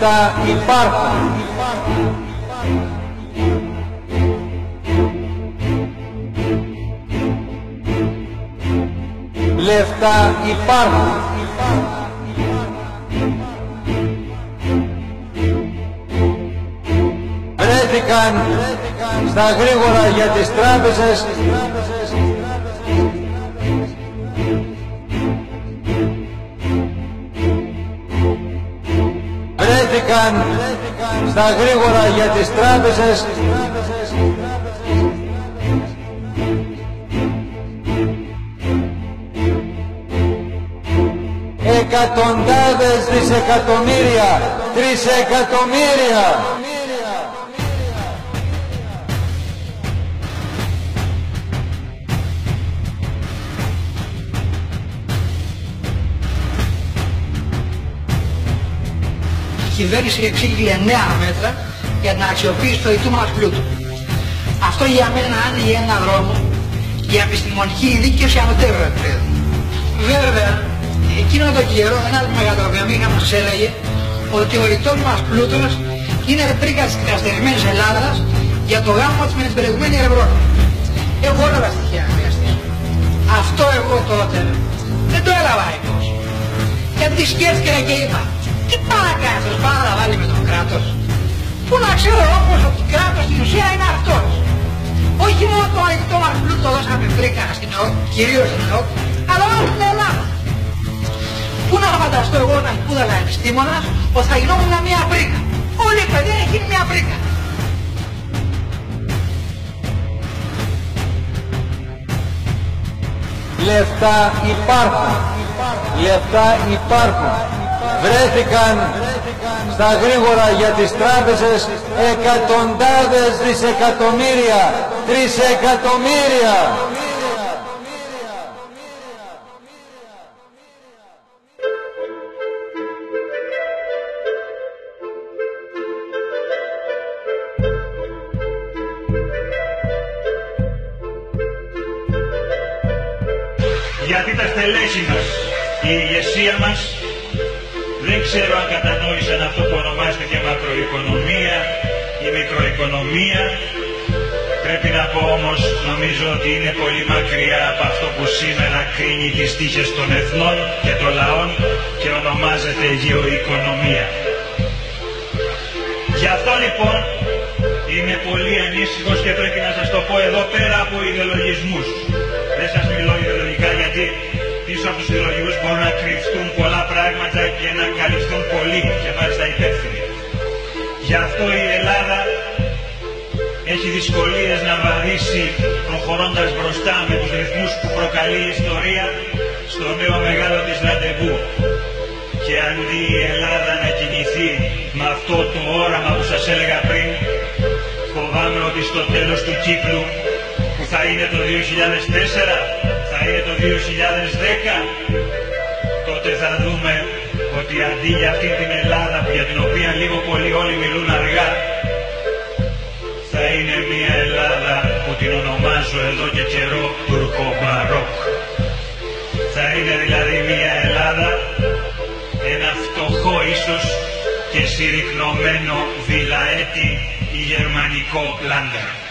Λεφτά υπάρχουν. Λεφτά υπάρχουν. Βρέθηκαν στα γρήγορα για τις τράπεζες βρέθηκαν στα γρήγορα για τις τράπεζες εκατοντάδες δισεκατομμύρια, τρισεκατομμύρια. Κυβέρνηση εξήγηλε νέα μέτρα για την αξιοποίηση του δικού μας πλούτου. Αυτό για μένα άνοιγε ένα δρόμο για επιστημονική δίκαιωση ανωτέρω επίπεδο. Βέβαια, εκείνο τον καιρό ένας μεγαλοβιομήχανος μας έλεγε ότι ο ρητός μας πλούτος είναι πρίκα της καταστερημένης Ελλάδας για το γάμο της με την προηγουμένη Ευρώπη. Έχω όλα τα στοιχεία να χρειαστήσω. Αυτό εγώ τότε δεν το έλαβα εκτός. Γιατί σκέφτηκα και είπα, τι παρακάτω πάρα να βάλει με το κράτος. Πού να ξέρω όπως ότι το κράτος στην ουσία είναι αυτός. Όχι μόνο το ανοιχτό μας πλούτο δώσαμε πρίκα στην ΕΟΚ, κυρίως στην ΕΟΚ, αλλά όλη την Ελλάδα. Πού να φανταστώ εγώ όταν σπούδαζα επιστήμονας ότι θα γινόμουν μια πρίκα. Όλη η παιδεία έχει γίνει μια πρίκα. Λεφτά υπάρχουν. Λεφτά υπάρχουν. Βρέθηκαν στα γρήγορα για τις τράπεζες εκατοντάδες δισεκατομμύρια, τρισεκατομμύρια. γιατί τα στελέχη μας, η ηγεσία μας, δεν ξέρω αν κατανόησαν αυτό που ονομάζεται και μακροοικονομία ή μικροοικονομία. Πρέπει να πω όμως, νομίζω ότι είναι πολύ μακριά από αυτό που σήμερα κρίνει τις τύχες των εθνών και των λαών και ονομάζεται γεωοικονομία. Γι' αυτό λοιπόν είμαι πολύ ανήσυχος και πρέπει να σας το πω εδώ πέρα από ιδεολογισμούς. Γι' αυτό η Ελλάδα έχει δυσκολίες να βαδίσει προχωρώντας μπροστά με τους ρυθμούς που προκαλεί η ιστορία στο νέο μεγάλο της ραντεβού. Και αντί η Ελλάδα να κινηθεί με αυτό το όραμα που σας έλεγα πριν, φοβάμαι ότι στο τέλος του κύκλου που θα είναι το 2004, θα είναι το 2010, τότε θα δούμε ότι αντί για αυτή την Ελλάδα για την οποία λίγο πολύ όλοι μιλούν αργά, θα είναι μια Ελλάδα που την ονομάζω εδώ και καιρό τουρκομπαρόκ. Θα είναι δηλαδή μια Ελλάδα, ένα φτωχό ίσως και συρρυκνωμένο βιλαέτη ή γερμανικό πλάντερ.